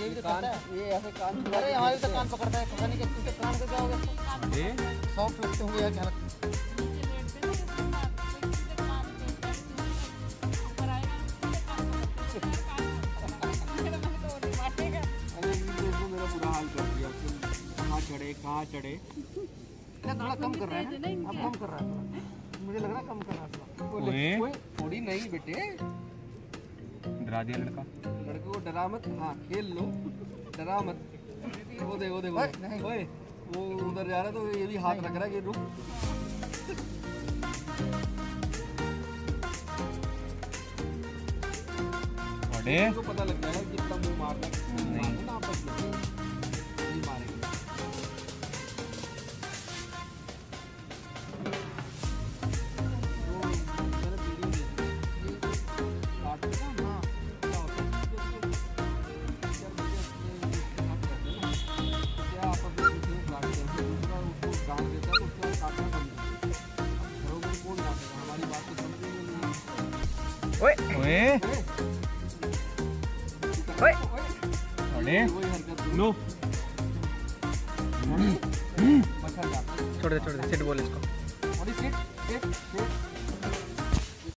ये भी तो कान ये ऐसे कान अरे यहाँ भी तो कान पकड़ता है। पता नहीं कि कान क्या हो गया। सॉफ्ट लगते होंगे या क्या? तो मेरा बुरा हाल कर दिया। कहाँ चढ़े? कहाँ चढ़े? थोड़ा कम कर रहा है। अब कम कर रहा है मुझे लग रहा है कम कर रहा है थोड़ी नहीं बेटे। डरा दिया लड़का। लड़के को डरा मत। हाँ खेल लो। डरा मत। वो दे वो दे वो ओए, दे। नहीं। ओए वो उधर जा रहा है तो ये भी हाथ रख रहा है कि रुक। अरे। तो पता लग जाएगा मारना है कितना ओए। ओए। ओए। अरे। वही लो। मच्छर जाता है छोड़ दे छोड़ दे सिट बोल इसको। और ये सिट सिट सिट